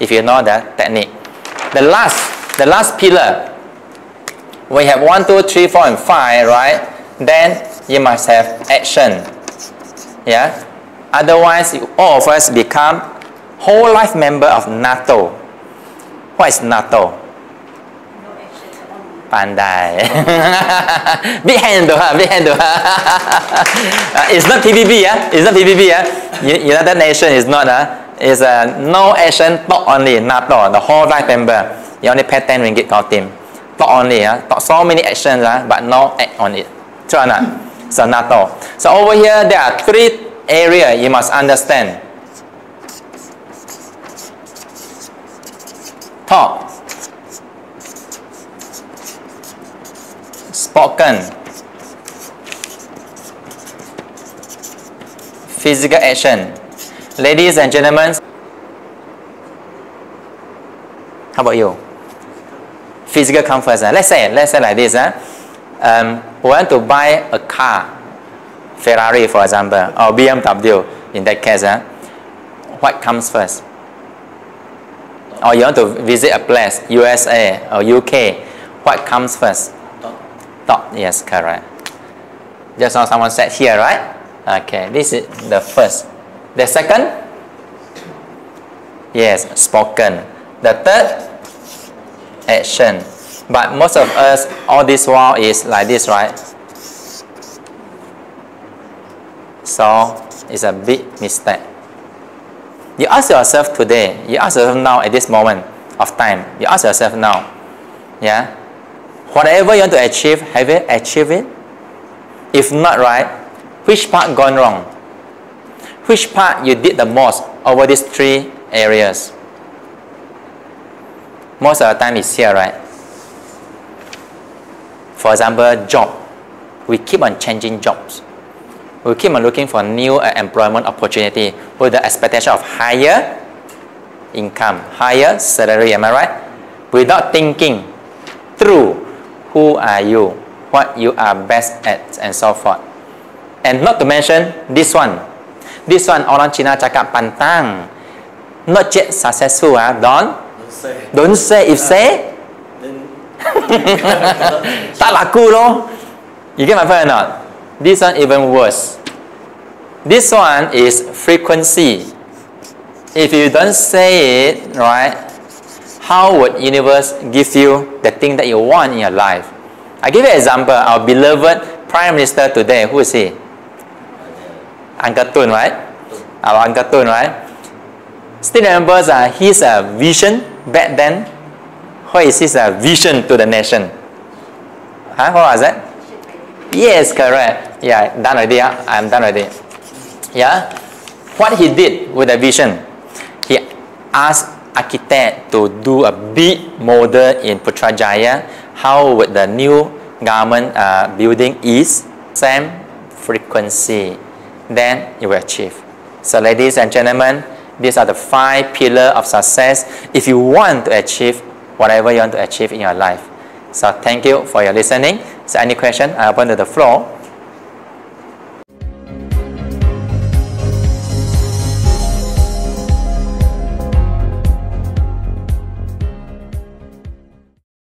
you know the technique. The last, the last pillar, we have one, two, three, four, and five, right? Then you must have action. Yeah. Otherwise, you, all of us become whole life member of NATO. What is NATO? Pandai. big hand to her, big hand to her. uh, it's not PBB, yeah? It's not PBB, yeah? United Nations is not, uh, it's a uh, no action, talk only, NATO, the whole life member. You only pay 10 ringgit call team. Talk only, yeah? talk so many actions, uh, but no act on it. True or not? So NATO. So over here, there are three areas you must understand. Talk, spoken physical action ladies and gentlemen how about you? Physical comfort uh, let's say let's say like this uh, um, we want to buy a car Ferrari for example or BMW in that case uh, what comes first? Or you want to visit a place USA or UK what comes first? Thought, yes, correct. Just now someone said here, right? Okay, this is the first. The second? Yes, spoken. The third? Action. But most of us, all this while is like this, right? So, it's a big mistake. You ask yourself today, you ask yourself now at this moment of time, you ask yourself now, yeah, Whatever you want to achieve, have you achieved it? If not right, which part gone wrong? Which part you did the most over these three areas? Most of the time is here, right? For example, job. We keep on changing jobs. We keep on looking for new uh, employment opportunity with the expectation of higher income, higher salary, am I right? Without thinking through who are you, what you are best at, and so forth. And not to mention this one. This one orang Cina cakap pantang. Not yet successful ah. Don't. Don't say. Don't say. If say. tak laku loh. You get my point or not? This one even worse. This one is frequency. If you don't say it, right, how would universe give you the thing that you want in your life? I give you an example. Our beloved Prime Minister today, who is he? Uncle Tun, right? Our Uncle Tun, right? Still remembers uh, his uh, vision back then. What is his uh, vision to the nation? Huh? What was that? Yes, correct. Yeah, done already. Uh. I'm done already. Yeah? What he did with the vision, he asked architect to do a big model in Putrajaya, how would the new government uh, building is, same frequency, then you will achieve. So ladies and gentlemen, these are the five pillars of success if you want to achieve whatever you want to achieve in your life. So thank you for your listening. So any question, I open to the floor.